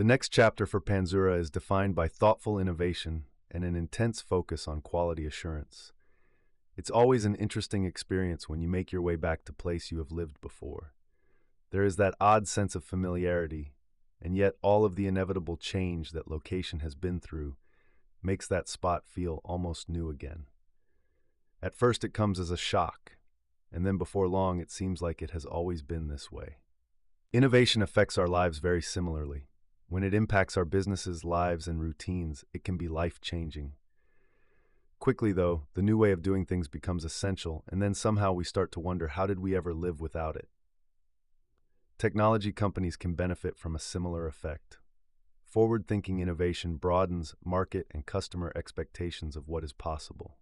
The next chapter for Panzura is defined by thoughtful innovation and an intense focus on quality assurance. It's always an interesting experience when you make your way back to place you have lived before. There is that odd sense of familiarity, and yet all of the inevitable change that location has been through makes that spot feel almost new again. At first, it comes as a shock, and then before long, it seems like it has always been this way. Innovation affects our lives very similarly. When it impacts our businesses, lives, and routines, it can be life changing. Quickly, though, the new way of doing things becomes essential, and then somehow we start to wonder how did we ever live without it? Technology companies can benefit from a similar effect. Forward thinking innovation broadens market and customer expectations of what is possible.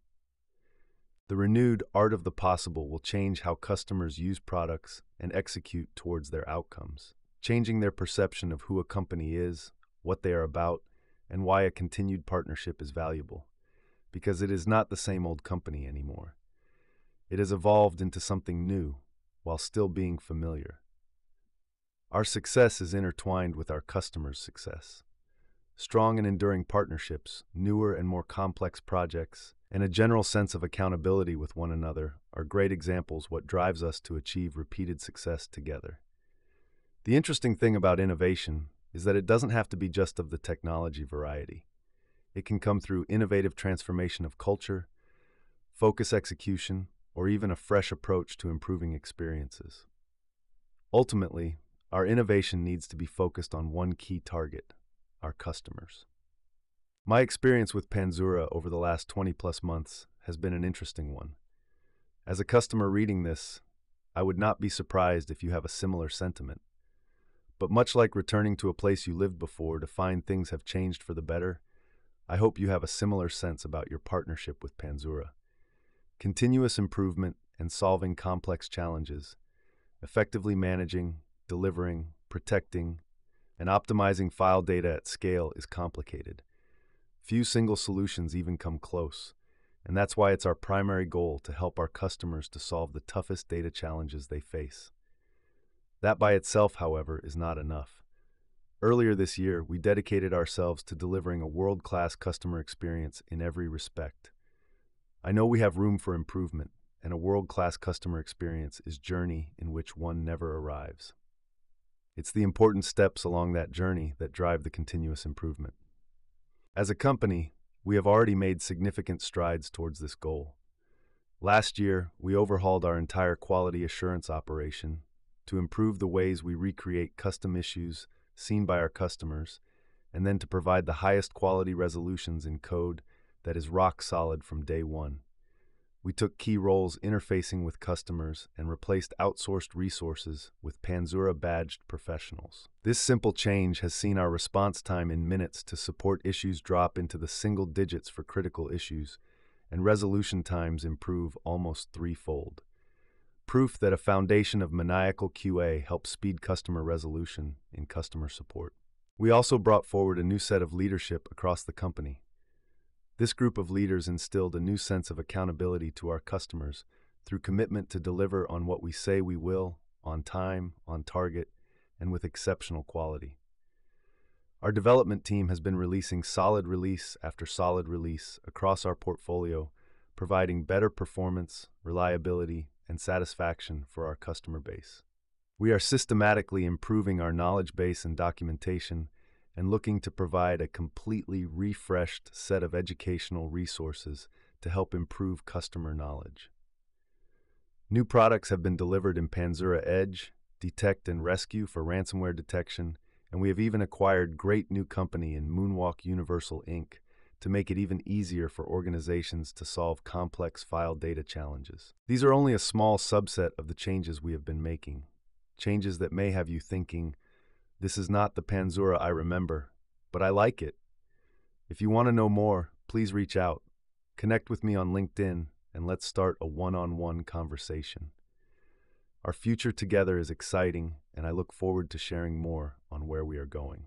The renewed art of the possible will change how customers use products and execute towards their outcomes, changing their perception of who a company is, what they are about, and why a continued partnership is valuable. Because it is not the same old company anymore. It has evolved into something new while still being familiar. Our success is intertwined with our customers' success. Strong and enduring partnerships, newer and more complex projects, and a general sense of accountability with one another are great examples what drives us to achieve repeated success together. The interesting thing about innovation is that it doesn't have to be just of the technology variety. It can come through innovative transformation of culture, focus execution, or even a fresh approach to improving experiences. Ultimately, our innovation needs to be focused on one key target our customers. My experience with Panzura over the last 20 plus months has been an interesting one. As a customer reading this, I would not be surprised if you have a similar sentiment. But much like returning to a place you lived before to find things have changed for the better, I hope you have a similar sense about your partnership with Panzura. Continuous improvement and solving complex challenges, effectively managing, delivering, protecting, and optimizing file data at scale is complicated. Few single solutions even come close, and that's why it's our primary goal to help our customers to solve the toughest data challenges they face. That by itself, however, is not enough. Earlier this year, we dedicated ourselves to delivering a world class customer experience in every respect. I know we have room for improvement, and a world class customer experience is journey in which one never arrives. It's the important steps along that journey that drive the continuous improvement. As a company, we have already made significant strides towards this goal. Last year, we overhauled our entire quality assurance operation to improve the ways we recreate custom issues seen by our customers, and then to provide the highest quality resolutions in code that is rock solid from day one. We took key roles interfacing with customers and replaced outsourced resources with Panzura badged professionals. This simple change has seen our response time in minutes to support issues drop into the single digits for critical issues, and resolution times improve almost threefold. Proof that a foundation of maniacal QA helps speed customer resolution in customer support. We also brought forward a new set of leadership across the company. This group of leaders instilled a new sense of accountability to our customers through commitment to deliver on what we say we will, on time, on target, and with exceptional quality. Our development team has been releasing solid release after solid release across our portfolio, providing better performance, reliability, and satisfaction for our customer base. We are systematically improving our knowledge base and documentation and looking to provide a completely refreshed set of educational resources to help improve customer knowledge. New products have been delivered in Panzura Edge, Detect and Rescue for ransomware detection, and we have even acquired great new company in Moonwalk Universal Inc. to make it even easier for organizations to solve complex file data challenges. These are only a small subset of the changes we have been making, changes that may have you thinking, this is not the Panzura I remember, but I like it. If you want to know more, please reach out. Connect with me on LinkedIn and let's start a one on one conversation. Our future together is exciting, and I look forward to sharing more on where we are going.